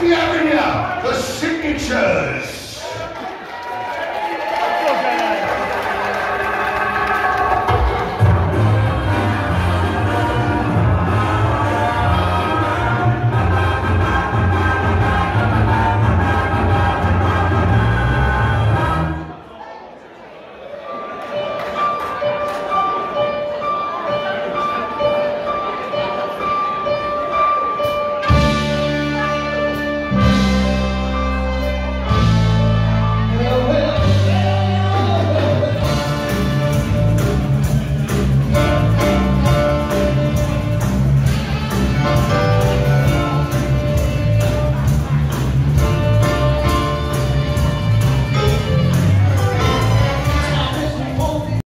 we have in here? The signatures.